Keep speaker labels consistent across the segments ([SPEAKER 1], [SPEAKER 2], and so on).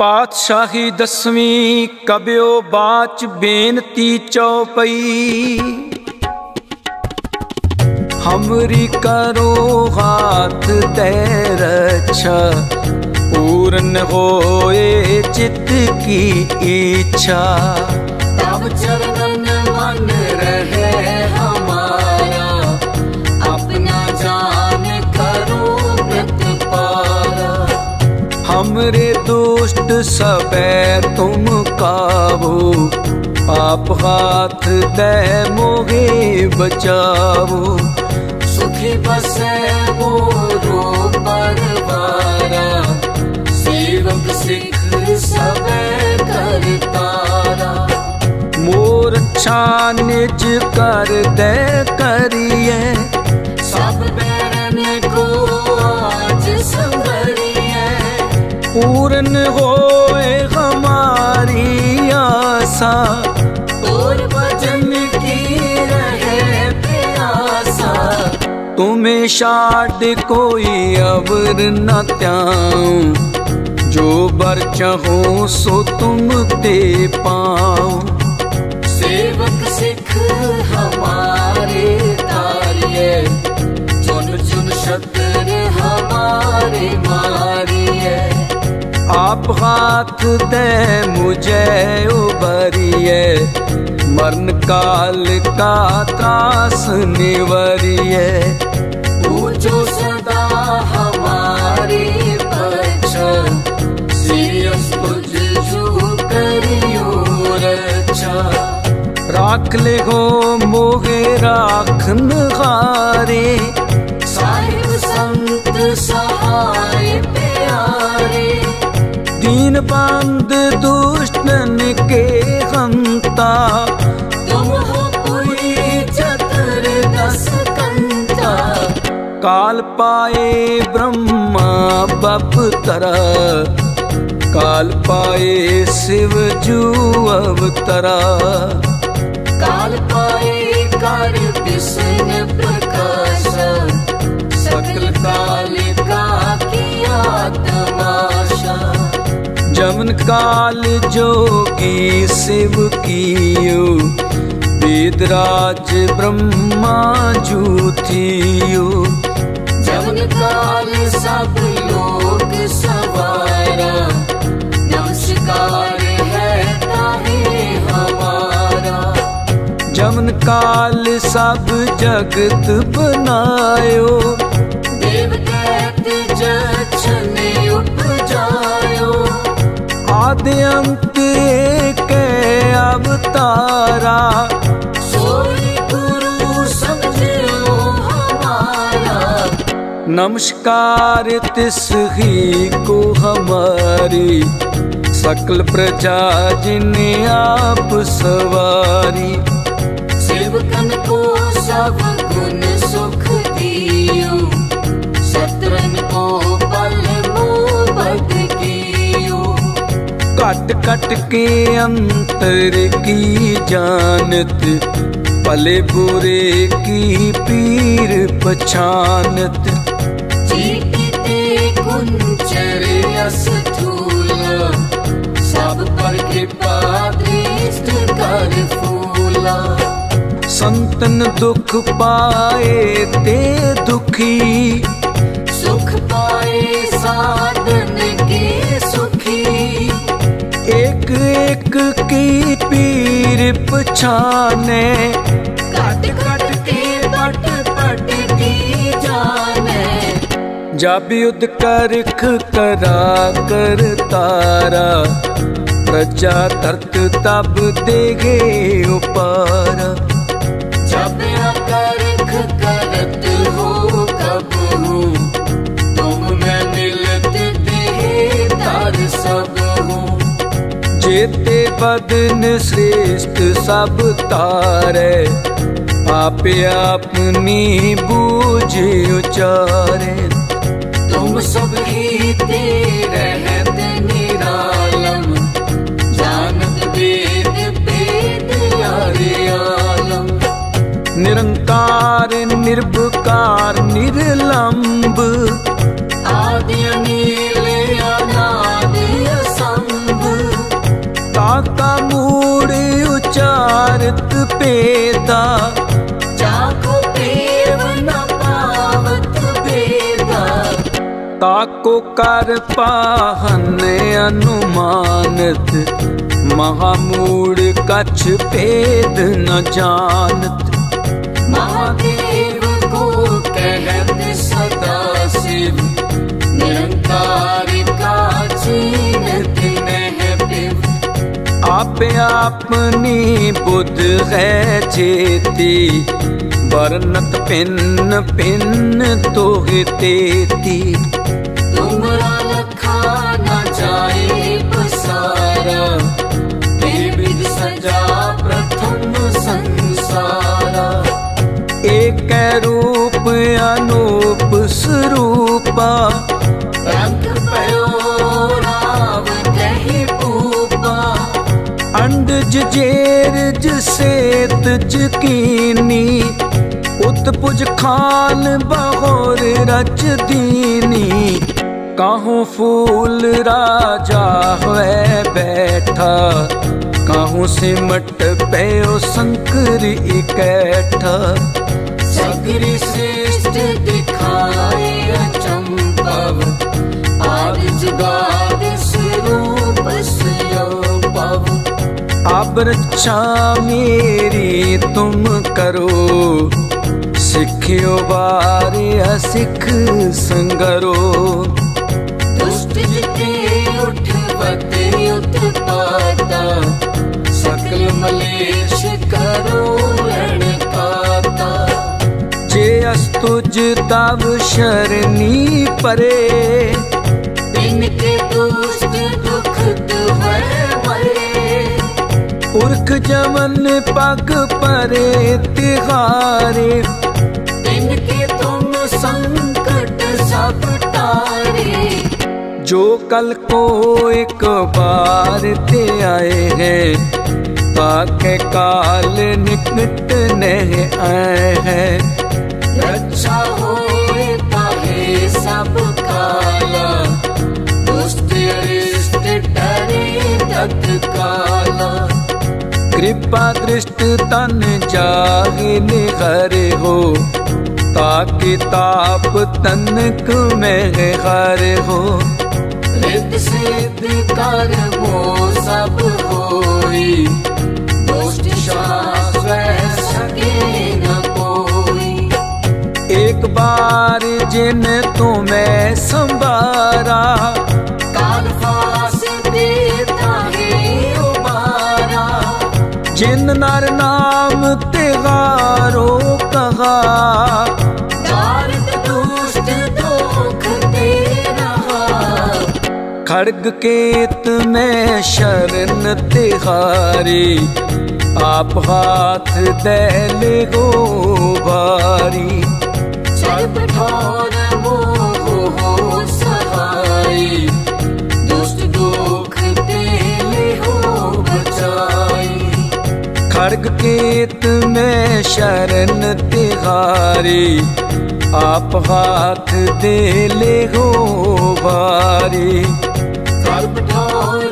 [SPEAKER 1] ਪਾਤਸ਼ਾਹੀ ਦਸਵੀਂ ਕਬਿਓ ਬਾਚ ਬੇਨਤੀ ਚਉਪਈ हमरी करो हाथ ते रक्षा पूर्ण होए चित्त की इच्छा
[SPEAKER 2] तब चरणन मन रहे हमारा अपना जान करो प्रतिपारा
[SPEAKER 1] हमरे दुष्ट सबे तुम काबू। आप हाथ दे मोहे बचाओ
[SPEAKER 2] सुखी बसे मोरो परवारा सेवक सिख
[SPEAKER 1] मोर अच्छा निज कर दे करिए। पूर्ण होए हमारी आशा।
[SPEAKER 2] और भजन की रहे प्यासा।
[SPEAKER 1] तुम्हें शाड कोई अवर न त्याऊं। जो बर चाहो सो तुम दे पाओ
[SPEAKER 2] सेवक सिख हमारे तारिए। चुन चुन शत्र हमारे मारिए
[SPEAKER 1] आप हाथ दे मुझे उबरिए मरण काल का त्रास निवरिए।
[SPEAKER 2] सदा हमारे करियो रक्षा
[SPEAKER 1] राख ले हो मोहे राखन हारे
[SPEAKER 2] साहिब संत सहाय
[SPEAKER 1] बंद दुष्टन के हंता
[SPEAKER 2] तुम हो कोई चतुर दस कंता
[SPEAKER 1] काल पाए ब्रह्मा बप तरा। काल पाए शिव जू अवतरा।
[SPEAKER 2] काल पाए कर विष्णु प्रकाश। सकल काल का किया तमाशा।
[SPEAKER 1] जमन काल जोगी शिव कियो वेदराज ब्रह्मा जूथियो
[SPEAKER 2] जमन काल सब लोग सवारा नमस्कार है ताहे हमारा।
[SPEAKER 1] जमन काल सब जगत बनायो
[SPEAKER 2] देव दैत जछन उपजायो
[SPEAKER 1] आदि अंत एक अवतारा।
[SPEAKER 2] सोई गुरु समझो हमारा।
[SPEAKER 1] नमस्कार तिस ही को हमारी सकल प्रजा जिने आप सवारी।
[SPEAKER 2] सेवकन को सब गुण सुख दियो शत्रन को
[SPEAKER 1] कट कट के अंतर की जानत पले बुरे की पीर पछानत।
[SPEAKER 2] जीते कुंचर यस थूल सब पर कृपा कर फूला।
[SPEAKER 1] संतन दुख पाए ते दुखी।
[SPEAKER 2] सुख पाए साधन के सुखी।
[SPEAKER 1] एक की पीर पछाने।
[SPEAKER 2] कट कट के पट पट की जाने।
[SPEAKER 1] जब युद्ध करख करा कर तारा। प्रजा तरत तब देगे उपारा।
[SPEAKER 2] जब करख करत हो कब हो तुम मैं मिलत देह तार सब। हो
[SPEAKER 1] जेते बदन श्रेष्ठ सब तारे आपे अपनी बूझ उचारे
[SPEAKER 2] तुम सब ही तेरे रहत निरालम जानत वेद वेद यारे आलम
[SPEAKER 1] निरंकार निर्भकार निर्लंब बेदा
[SPEAKER 2] जाको पेव न पावत बेदा
[SPEAKER 1] ताको कर पाहन अनुमानत महामूड़ कछ भेद न जानत
[SPEAKER 2] महादेव
[SPEAKER 1] पे आपनी बुध है
[SPEAKER 2] चेती, बरनत पिन पिन तो तेती। सजा प्रथम संसारा। एक रूप, अनूप स्वरूपा
[SPEAKER 1] तुझ से तुझकीनी उतपुज खान बहोर रच दीनी। कहूँ फूल राजा है बैठा, कहूँ सिमट पे ओ संकर इकैठा
[SPEAKER 2] सकरी श्रेष्ठ दिखाए चंपव आज जगाद स्वरूप
[SPEAKER 1] अब रक्षा मेरी तुम करो सिखियो बारे असिख संगरो
[SPEAKER 2] दुष्ट जिते उठवत उत्पाता सकल मलेश करो रण काता
[SPEAKER 1] जे अस्तुज तब शरणी परे
[SPEAKER 2] इनके दुष्ट
[SPEAKER 1] पुरख जमन पग परे तिहारे।
[SPEAKER 2] इनके तुम संकट सब तारे।
[SPEAKER 1] जो कल को एक बार ते आए हैं ताके काल निकट नहीं आए हैं।
[SPEAKER 2] रक्षा होए ताहे सब काला दुष्ट डरे तत्काला।
[SPEAKER 1] कृपा दृष्ट तन जागे निहरे हो ताकि ताप तनक में हर हो।
[SPEAKER 2] रित सिद्ध कर्मो सब होई दुष्ट सके न कोई।
[SPEAKER 1] एक बार जिन तुम्हें संभारा जिन नर नाम तिहारो कहा
[SPEAKER 2] दारिद दुष्ट दुख दे रहा
[SPEAKER 1] खड़ग केत में शरण तिहारी आप हाथ दैले गो भारी
[SPEAKER 2] सर्प ठोर मोह
[SPEAKER 1] खड़ग केत में शरण तिहारी आप हाथ दे ले हो
[SPEAKER 2] ठोर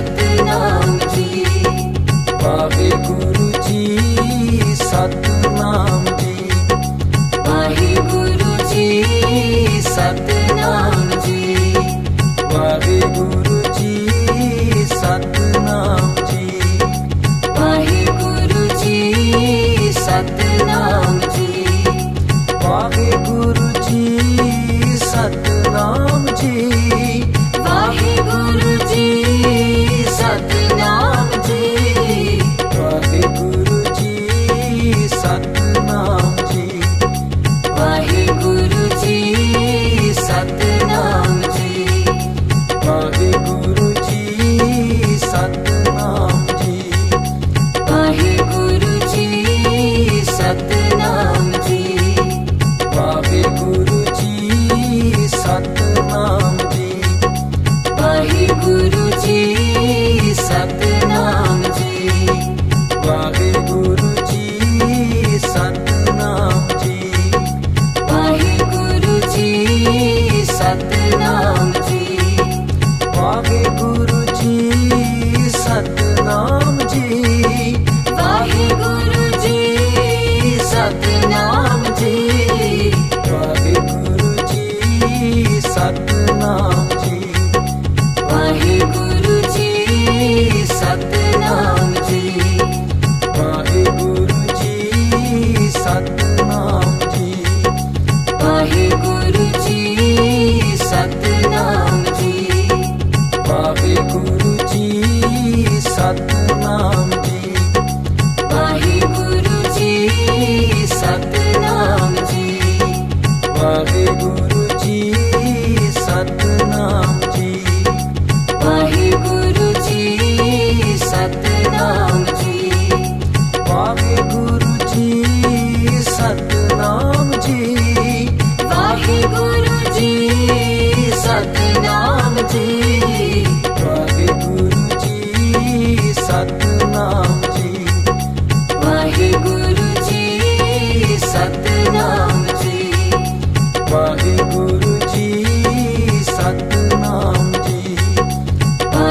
[SPEAKER 1] love. गुरु जी
[SPEAKER 2] सपना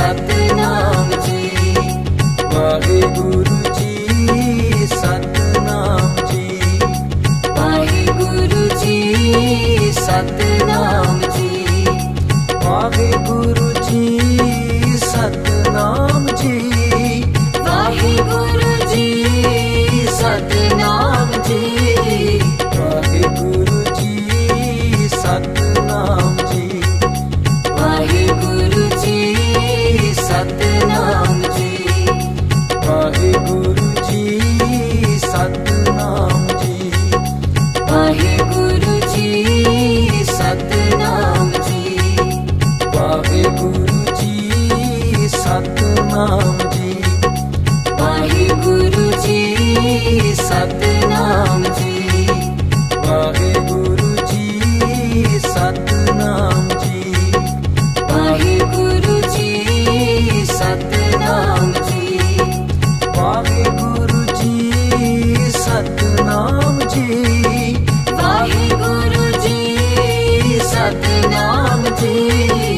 [SPEAKER 2] up. जी